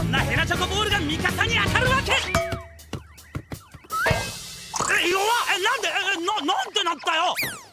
そんなヘナチョコボールが味方に当たるわけ。